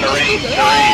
Terrain, terrain.